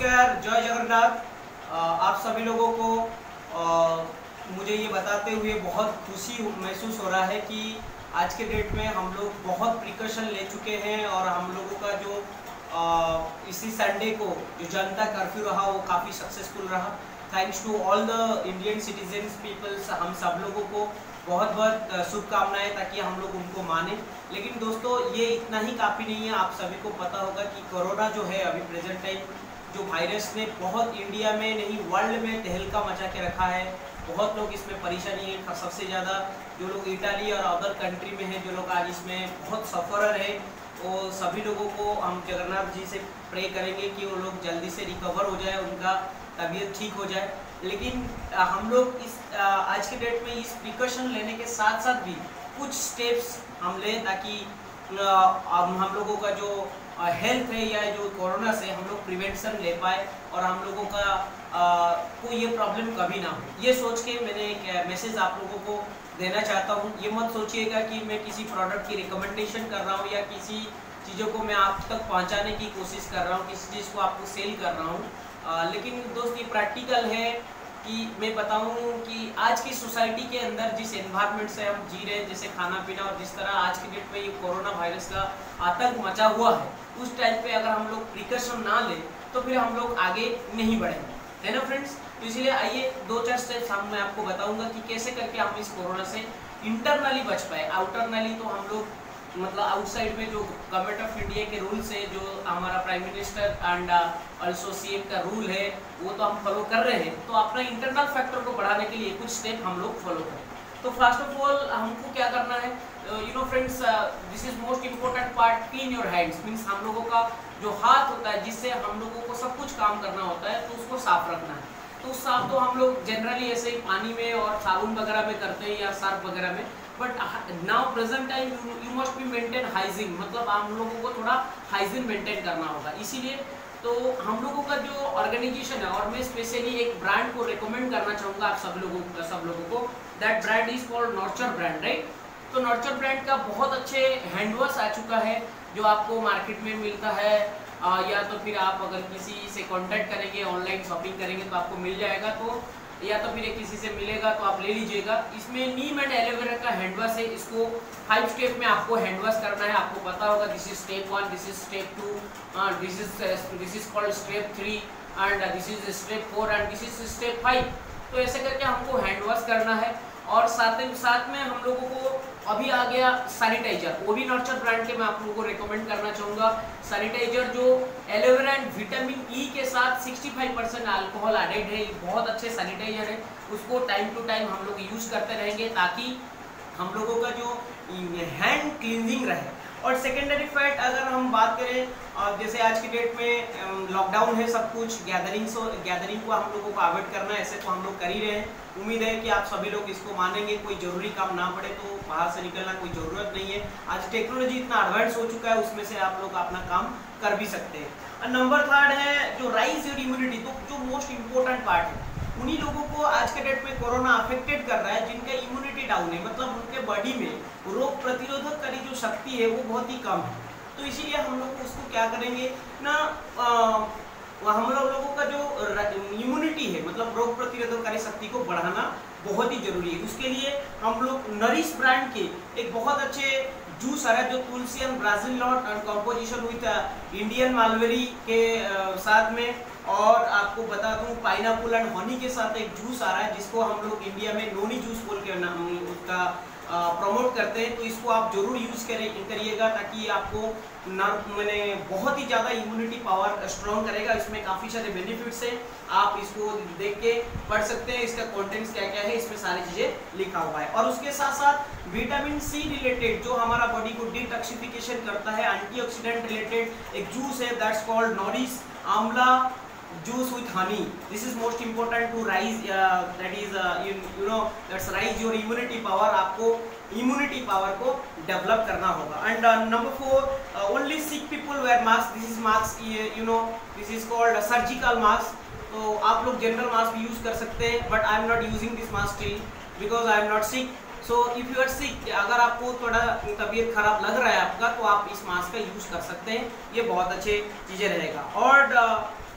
नमस्कार जय जगन्नाथ। आप सभी लोगों को अ, मुझे ये बताते हुए बहुत खुशी महसूस हो रहा है कि आज के डेट में हम लोग बहुत प्रिकॉशन ले चुके हैं और हम लोगों का जो अ, इसी संडे को जो जनता कर्फ्यू रहा वो काफ़ी सक्सेसफुल रहा। Thanks to all the Indian citizens peoples हम सब लोगों को बहुत बहुत शुभकामनाएँ ताकि हम लोग उनको माने। लेकिन दोस्तों ये इतना ही काफ़ी नहीं है। आप सभी को पता होगा कि कोरोना जो है अभी प्रेजेंट टाइम जो वायरस ने बहुत इंडिया में नहीं वर्ल्ड में तहलका मचा के रखा है। बहुत लोग इसमें परेशानी है। सबसे ज़्यादा जो लोग इटाली और अदर कंट्री में हैं, जो लोग आज इसमें बहुत सफ़रर है, वो सभी लोगों को हम जगन्नाथ जी से प्रे करेंगे कि वो लोग जल्दी से रिकवर हो जाए, उनका तबीयत ठीक हो जाए। लेकिन हम लोग इस आज के डेट में इस प्रिकॉशन लेने के साथ साथ भी कुछ स्टेप्स हम लें ताकि हम हम लोगों का जो हेल्थ है या जो कोरोना से हम लोग प्रिवेंशन ले पाए और हम लोगों का अ, को ये प्रॉब्लम कभी ना हो। ये सोच के मैंने एक मैसेज आप लोगों को देना चाहता हूँ। ये मत सोचिएगा कि मैं किसी प्रोडक्ट की रिकमेंडेशन कर रहा हूँ या किसी चीज़ों को मैं आप तक पहुँचाने की कोशिश कर रहा हूँ किसी चीज़ को आपको सेल कर रहा हूँ। लेकिन दोस्त ये प्रैक्टिकल है कि मैं बताऊँ कि आज की सोसाइटी के अंदर जिस एनवायरनमेंट से हम जी रहे हैं, जैसे खाना पीना और जिस तरह आज की डेट में ये कोरोना वायरस का आतंक मचा हुआ है, उस टाइम पे अगर हम लोग प्रिकॉशन ना लें तो फिर हम लोग आगे नहीं बढ़ेंगे। है ना फ्रेंड्स तो इसीलिए आइए दो चार स्टेप्स हम, मैं आपको बताऊँगा कि कैसे करके हम इस कोरोना से इंटरनली बच पाए। आउटरनली तो हम लोग मतलब आउटसाइड में जो गवर्नमेंट ऑफ़ इंडिया के रूल्स है, जो हमारा prime minister and also CM का रूल है, वो तो हम फॉलो कर रहे हैं। तो अपना इंटरनल फैक्टर को बढ़ाने के लिए कुछ स्टेप हम लोग फॉलो करें। तो फ़र्स्ट ऑफ़ ऑल हमको क्या करना है? You know friends this is most important part clean your hands means हम लोगों का जो हाथ होता है, जिससे हम लोगों को सब कुछ काम करना होता है तो उसको साफ़ रखना है। तो साफ़ तो हम लोग जनरली ऐसे ही पानी में और साबुन वगैरह में करते हैं या सर्फ वगैरह में। But now present time you must be maintain hygiene मतलब हम लोगों को थोड़ा हाइजीन मेंटेन करना होगा। इसीलिए तो हम लोगों का जो ऑर्गेनाइजेशन है, और मैं स्पेशली एक ब्रांड को रिकमेंड करना चाहूँगा आप सब लोगों को, सब लोगों को। That brand is called Nurture brand right तो नॉर्चर ब्रांड का बहुत अच्छे हैंड वॉश आ चुका है, जो आपको मार्केट में मिलता है। या तो फिर आप अगर किसी से कांटेक्ट करेंगे ऑनलाइन शॉपिंग करेंगे तो आपको मिल जाएगा। तो या तो फिर एक किसी से मिलेगा तो आप ले लीजिएगा। इसमें नीम एंड एलोवेरा का हैंड वॉश है, इसको फाइव स्टेप में आपको हैंड वॉश करना है। आपको पता होगा this is step one this is step two this is this is called step three and this is step four and this is step five तो ऐसे करके हमको हैंड वॉश करना है, और साथ ही साथ में हम लोगों को अभी आ गया सैनिटाइजर वो भी नॉर्चर ब्रांड के मैं आप लोगों को रिकमेंड करना चाहूँगा। सैनिटाइजर जो एलोवेरा एंड विटामिन ई के साथ 65 परसेंट अल्कोहल एडेड है बहुत अच्छे सैनिटाइजर है। उसको टाइम टू टाइम हम लोग यूज़ करते रहेंगे ताकि हम लोगों का जो हैंड क्लींजिंग रहे। और सेकेंडरी फैट अगर हम बात करें जैसे आज की डेट में लॉकडाउन है सब कुछ गैदरिंग गैदरिंग को हम लोगों को अवॉइड करना, ऐसे तो हम लोग कर ही रहे हैं। उम्मीद है कि आप सभी लोग इसको मानेंगे, कोई ज़रूरी काम ना पड़े तो बाहर से निकलना कोई ज़रूरत नहीं है। आज टेक्नोलॉजी इतना एडवांस हो चुका है, उसमें से आप लोग अपना काम कर भी सकते हैं। और नंबर थर्ड है जो राइज योर इम्यूनिटी तो जो मोस्ट इम्पोर्टेंट पार्ट है उन्हीं लोगों को आज के डेट में कोरोना अफेक्टेड कर रहा है जिनका इम्यूनिटी डाउन है मतलब उनके बॉडी में रोग प्रतिरोधक करी जो शक्ति है वो बहुत ही कम है। तो इसीलिए हम लोग उसको क्या करेंगे ना अ, हम लोग लोगों का जो इम्यूनिटी है मतलब रोग प्रतिरोधकारी शक्ति को बढ़ाना बहुत ही ज़रूरी है। उसके लिए हम लोग नरिश ब्रांड के एक बहुत अच्छे जूस आ रहा है जो tulsi and Brazil nut and composition with Indian mulberry के साथ में और आपको बता दूँ पाइनएप्पल एंड हनी के साथ एक जूस आ रहा है, जिसको हम लोग इंडिया में नोनी जूस बोल के नाम, उसका प्रमोट करते हैं। तो इसको आप ज़रूर यूज़ करें, करिएगा, ताकि आपको मैंने बहुत ही ज़्यादा इम्यूनिटी पावर स्ट्रॉन्ग करेगा। इसमें काफ़ी सारे बेनिफिट्स हैं। आप इसको देख के पढ़ सकते हैं, इसका कंटेंट्स क्या क्या है, इसमें सारी चीज़ें लिखा हुआ है। और उसके साथ साथ विटामिन सी रिलेटेड जो हमारा बॉडी को डिटॉक्सिफिकेशन करता है एंटीऑक्सीडेंट रिलेटेड एक जूस है that's called Norris amla juice with honey this is most important to rise uh, that is uh, you, you know that's rise your immunity power आपको immunity power को develop करना होगा and uh, number four uh, only sick people wear mask this is mask you know this is called surgical mask तो आप लोग general mask भी use कर सकते हैं but I am not using this mask still because I am not sick so if you are sick अगर आपको थोड़ा तबीयत खराब लग रहा है आपका तो आप इस मास्क का यूज़ कर सकते हैं ये बहुत अच्छे चीज़ें रहेगा और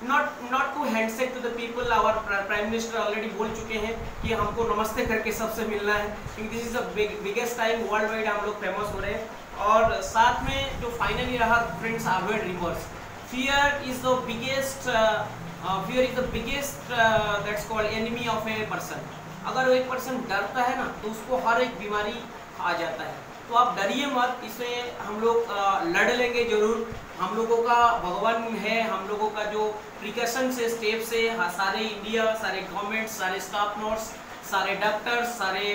not not to handshake to the people our prime minister already बोल चुके हैं कि हमको नमस्ते करके सबसे मिलना है। क्योंकि this is the biggest time world wide हम लोग फ़ेमस हो रहे हैं। और साथ में जो फाइनली रहा friends avoid reverse fear is the biggest fear is the biggest that's called enemy of a person अगर वो एक पर्सन डरता है ना तो उसको हर एक बीमारी आ जाता है। तो आप डरिए मत, इसे हम लोग लड़ लेंगे ज़रूर। लोगों का भगवान है, हम लोगों का जो प्रिकॉशन से स्टेप से सारे इंडिया सारे गवर्नमेंट सारे स्टाफ नोट्स सारे डॉक्टर्स सारे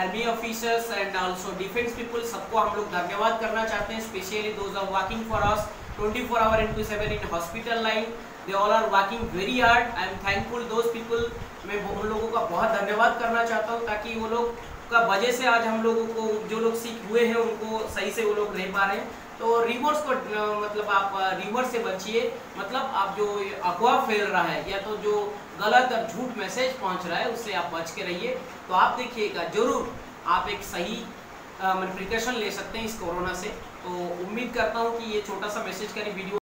army officers and also defence people सबको हम लोग धन्यवाद करना चाहते हैं specially those are working for us 24 four hour into seven in hospital line they all are working very hard I am thankful those people मैं उन लोगों का बहुत धन्यवाद करना चाहता हूँ ताकि वो लोग का वजह से आज हम लोगों को, जो लोग सीख हुए हैं, उनको सही से वो लोग रह पा रहे हैं। तो रिवर्स को मतलब आप रिवर्स से बचिए। मतलब आप जो अफवाह फैल रहा है, या तो जो गलत और झूठ मैसेज पहुँच रहा है, उससे आप बच के रहिए। तो आप देखिएगा, ज़रूर आप एक सही मैं प्रिकॉशन ले सकते हैं इस कोरोना से। तो उम्मीद करता हूँ कि ये छोटा सा मैसेज करी वीडियो